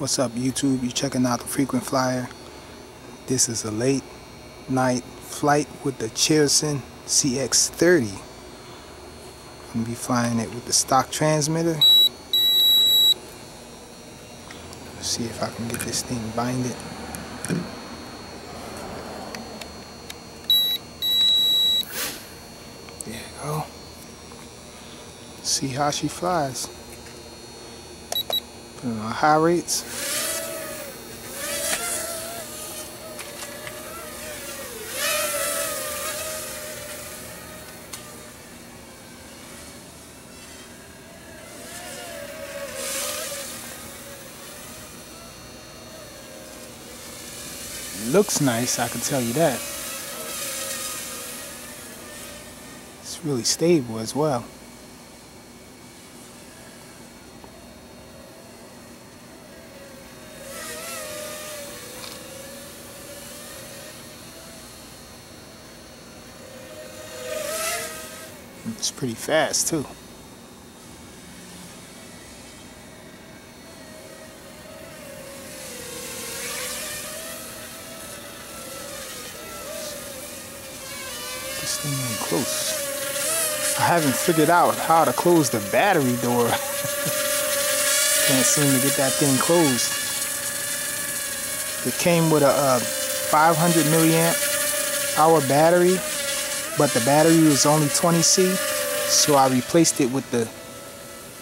What's up YouTube? You checking out the Frequent Flyer. This is a late night flight with the Cheerson CX-30. I'm going to be flying it with the stock transmitter. Let's see if I can get this thing binded. There you go. See how she flies. Put on high rates. Looks nice, I can tell you that. It's really stable as well. It's pretty fast too. This thing ain't close. I haven't figured out how to close the battery door. Can't seem to get that thing closed. It came with a uh, 500 milliamp hour battery but the battery was only 20C so I replaced it with the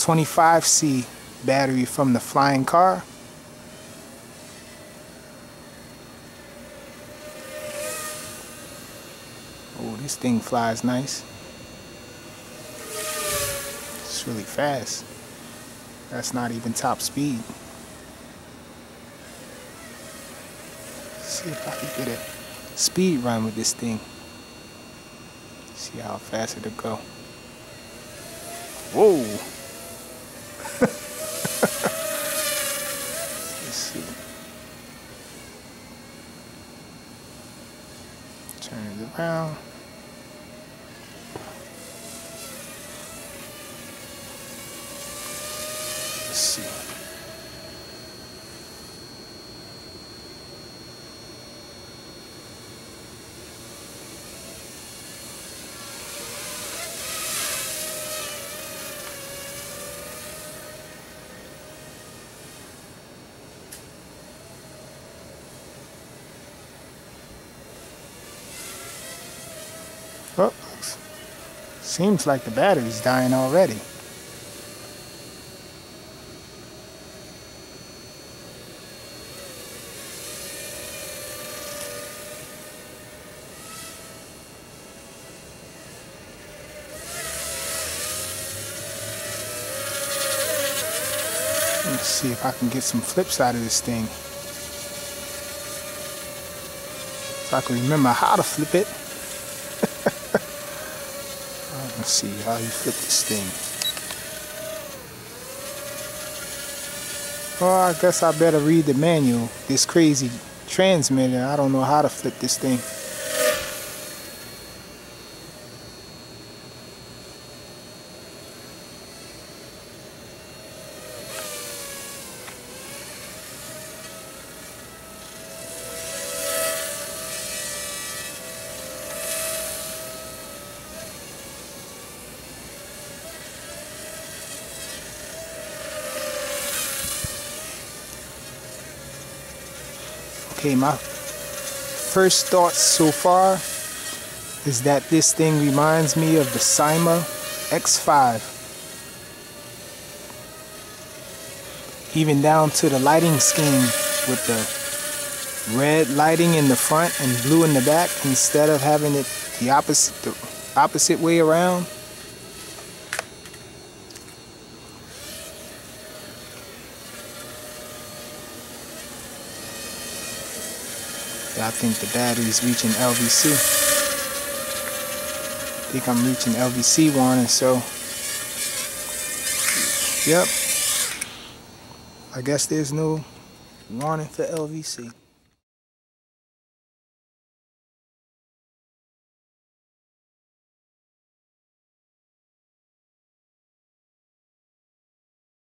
25C battery from the flying car. Oh this thing flies nice. It's really fast. That's not even top speed. Let's see if I can get a speed run with this thing See how fast it'll go. Whoa! Let's see. Turn it around. Let's see. Oh, seems like the battery's dying already. Let's see if I can get some flips out of this thing. If I can remember how to flip it. Let's see how you flip this thing. Well, I guess I better read the manual. This crazy transmitter, I don't know how to flip this thing. Okay, my first thoughts so far is that this thing reminds me of the Syma X5. Even down to the lighting scheme with the red lighting in the front and blue in the back instead of having it the opposite the opposite way around. I think the battery's reaching LVC. I think I'm reaching LVC one and so yep. I guess there's no warning for LVC.